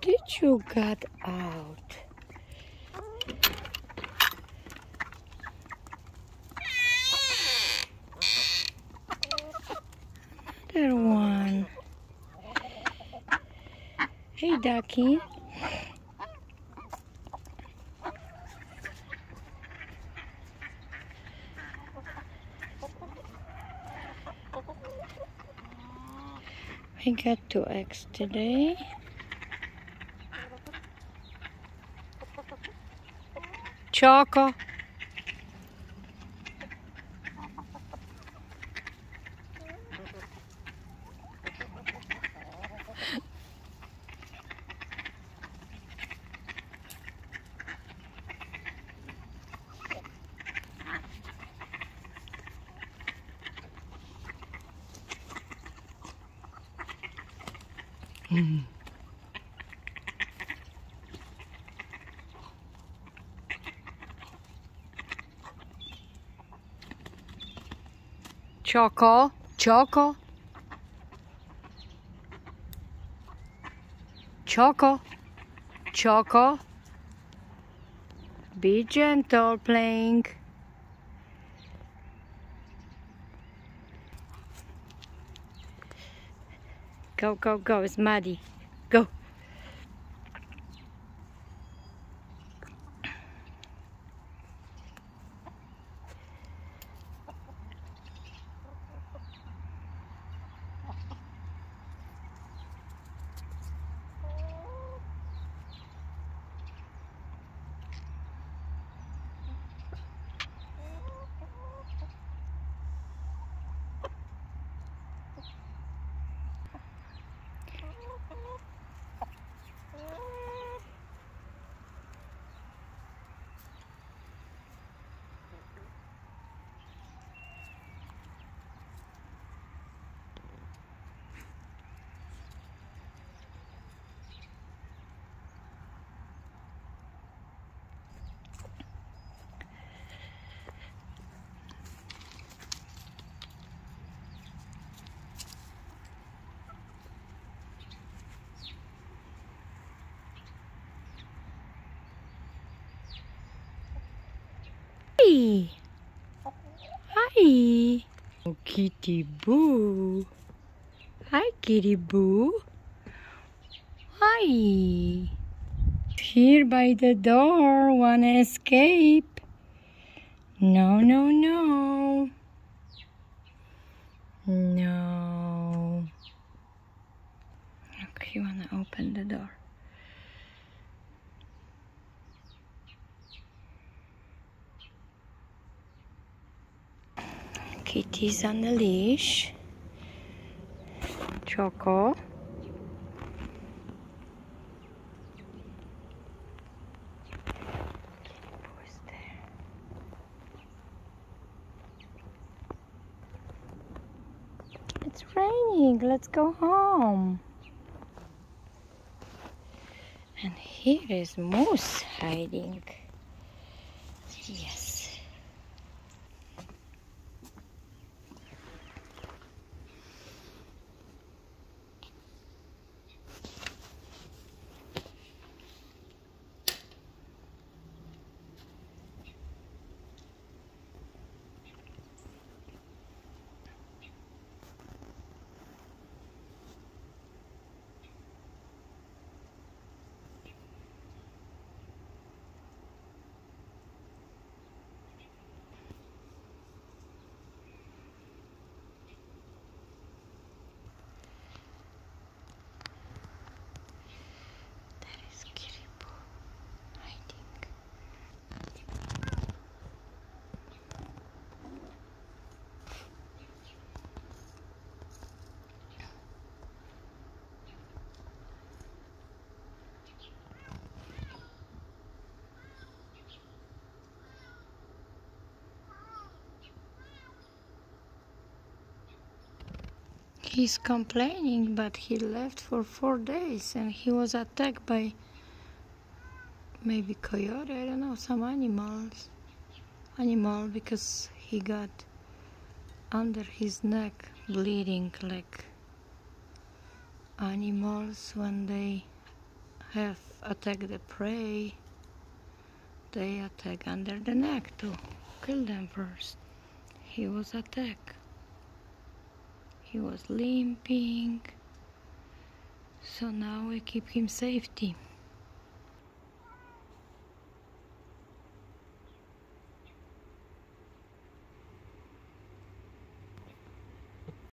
did you get out? Another one. Hey, ducky. We got two eggs today. Choco. Mm. Choco, Choco. Choco, Choco. Be gentle playing. Go, go, go. It's muddy. Go. Hi. Hi. Oh, Kitty Boo. Hi, Kitty Boo. Hi. Here by the door, wanna escape? No, no, no. No. Okay, you wanna open the door? Kitty's on the leash. Choco. It's raining. Let's go home. And here is Moose hiding. Yes. That is Kitty Poo hiding. He's complaining, but he left for four days and he was attacked by maybe coyote, I don't know, some animals. Animal because he got under his neck bleeding like animals when they have attacked the prey, they attack under the neck to kill them first. He was attacked. He was limping. So now we keep him safety.